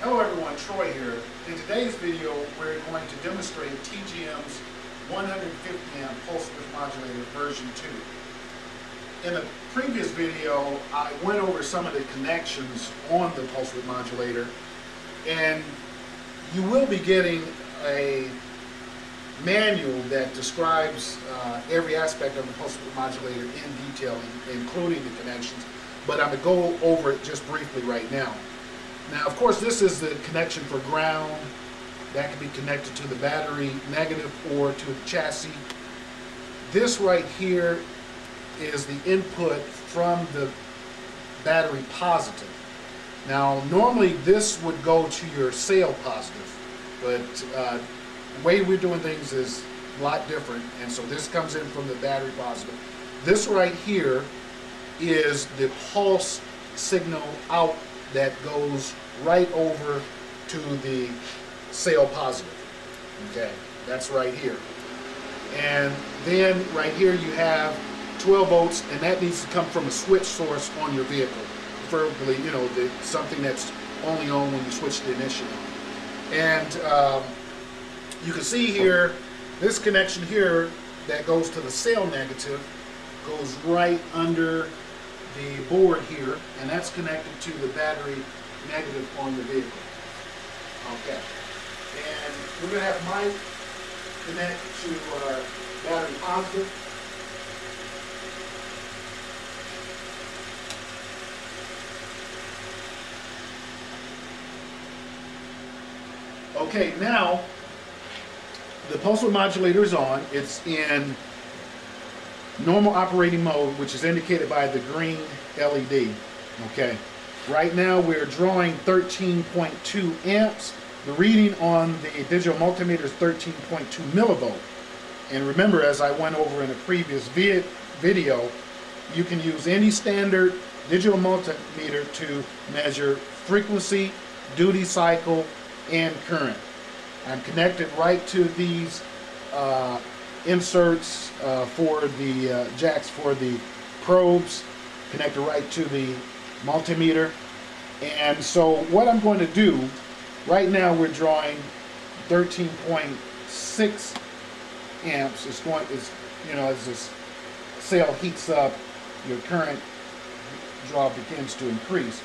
Hello everyone, Troy here. In today's video, we're going to demonstrate TGM's 150 amp pulse width modulator version 2. In a previous video, I went over some of the connections on the pulse width modulator, and you will be getting a manual that describes uh, every aspect of the pulse width modulator in detail, including the connections, but I'm going to go over it just briefly right now. Now, of course, this is the connection for ground. That can be connected to the battery negative or to the chassis. This right here is the input from the battery positive. Now, normally this would go to your cell positive, but uh, the way we're doing things is a lot different, and so this comes in from the battery positive. This right here is the pulse signal out that goes right over to the cell positive. Okay, that's right here. And then right here you have 12 volts, and that needs to come from a switch source on your vehicle. Preferably, you know, the, something that's only on when you switch the ignition on. And um, you can see here, this connection here that goes to the cell negative goes right under the board here, and that's connected to the battery negative on the vehicle. Okay. And we're going to have Mike connect to our battery positive. Okay, now the pulse width modulator is on. It's in normal operating mode, which is indicated by the green LED. Okay. Right now we're drawing 13.2 amps. The reading on the digital multimeter is 13.2 millivolt. And remember, as I went over in a previous vid video, you can use any standard digital multimeter to measure frequency, duty cycle, and current. I'm connected right to these uh, inserts uh, for the uh, jacks for the probes, connected right to the multimeter. And so what I'm going to do, right now we're drawing 13.6 amps. It's going, is you know, as this cell heats up, your current draw begins to increase.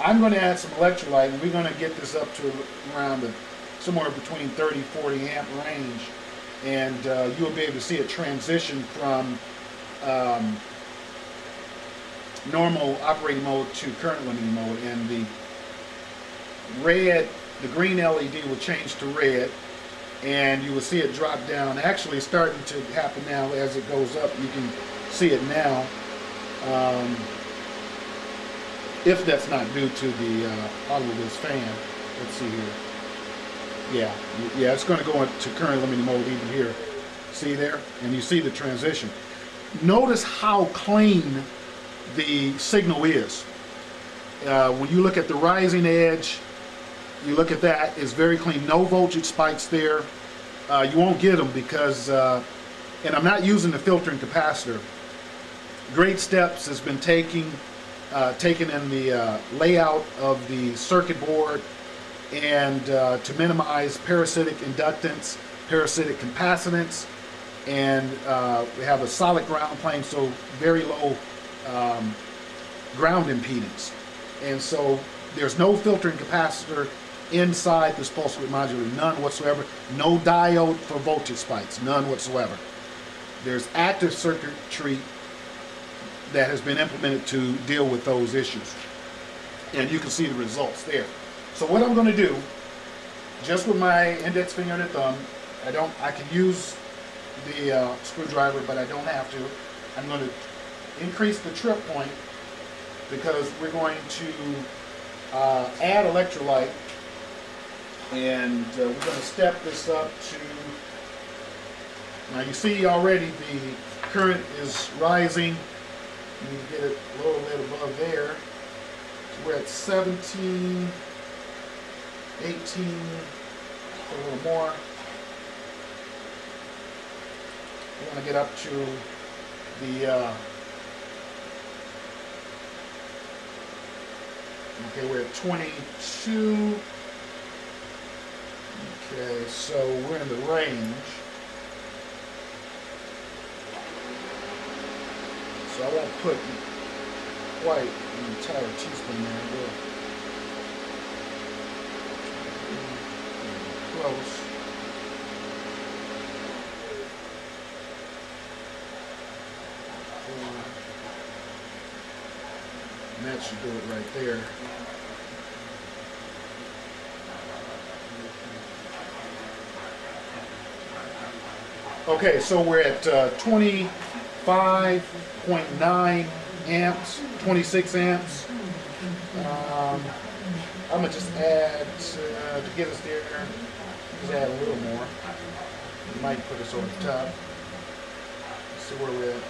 I'm going to add some electrolyte and we're going to get this up to around somewhere between 30 40 amp range and uh, you'll be able to see a transition from um, normal operating mode to current limiting mode and the red the green LED will change to red and you will see it drop down. Actually starting to happen now as it goes up. You can see it now. Um, if that's not due to the uh, automobile's fan let's see here yeah yeah it's going to go into current limiting mode even here see there and you see the transition notice how clean the signal is. Uh, when you look at the rising edge, you look at that, it's very clean. No voltage spikes there. Uh, you won't get them because, uh, and I'm not using the filtering capacitor. Great steps has been taking, uh, taken in the uh, layout of the circuit board and uh, to minimize parasitic inductance, parasitic capacitance, and we have a solid ground plane, so very low um, ground impedance. And so there's no filtering capacitor inside this pulse width modulator, none whatsoever. No diode for voltage spikes, none whatsoever. There's active circuitry that has been implemented to deal with those issues. And you can see the results there. So what I'm going to do, just with my index finger and thumb, I don't, I can use the uh, screwdriver, but I don't have to. I'm going to increase the trip point because we're going to uh, add electrolyte and uh, we're going to step this up to now you see already the current is rising. You get it a little bit above there. We're at 17 18 a little more we want to get up to the uh, Okay, we're at 22. Okay, so we're in the range. So I won't put quite an entire teaspoon there. Close. And that should do it right there. Okay, so we're at uh, 25.9 amps, 26 amps. Um, I'm gonna just add uh, to get us there. Just add a little more. You might put us over the top. Let's see where we're at.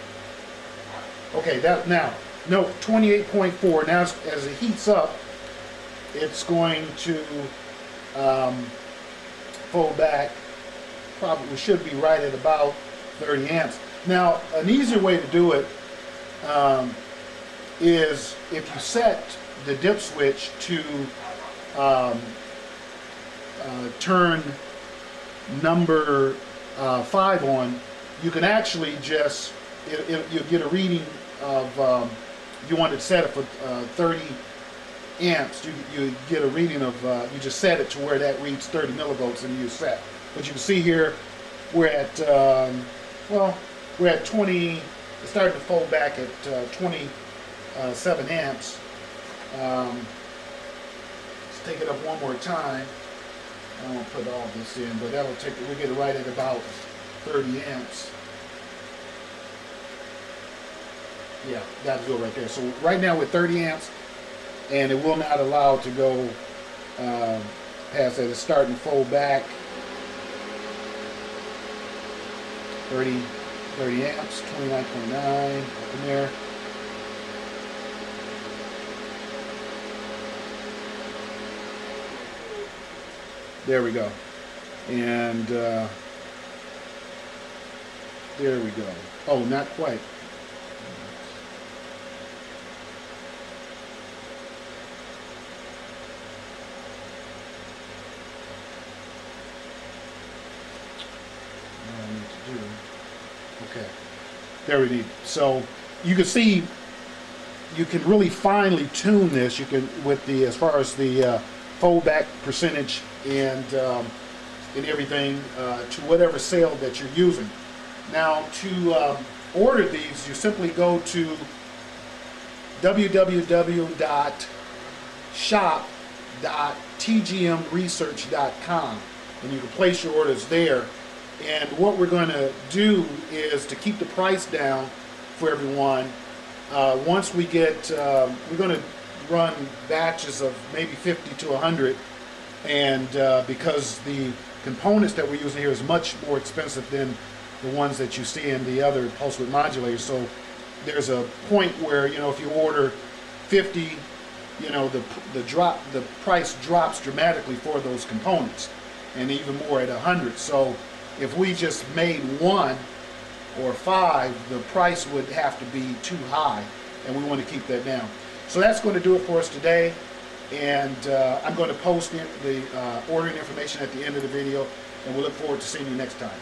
Okay, that now, no, 28.4. Now, as, as it heats up, it's going to um, fold back. Probably should be right at about 30 amps. Now, an easier way to do it um, is if you set the dip switch to um, uh, turn number uh, five on, you can actually just it, it, you'll get a reading of um, if you wanted to set it for uh, 30 amps. You, you get a reading of uh, you just set it to where that reads 30 millivolts and you set. But you can see here we're at um, well we're at 20. It's starting to fold back at uh, 27 amps. Um, let's take it up one more time. I won't put all this in, but that'll take we get it right at about 30 amps. Yeah, that'll go right there. So right now we're 30 amps, and it will not allow to go um, past that. It's starting to fold back. 30, 30 amps, 29.9 up in there. There we go. And uh, there we go. Oh, not quite. Okay. There we need. So you can see you can really finely tune this. You can with the as far as the uh, fold back percentage and um, and everything uh, to whatever sale that you're using. Now to um, order these, you simply go to www.shop.tgmresearch.com and you can place your orders there. And what we're going to do is to keep the price down for everyone. Uh, once we get, um, we're going to run batches of maybe 50 to 100 and uh, because the components that we're using here is much more expensive than the ones that you see in the other pulse width modulators so there's a point where you know if you order 50 you know the the drop the price drops dramatically for those components and even more at 100 so if we just made one or five the price would have to be too high and we want to keep that down so that's going to do it for us today and uh, I'm going to post the, the uh, ordering information at the end of the video and we'll look forward to seeing you next time.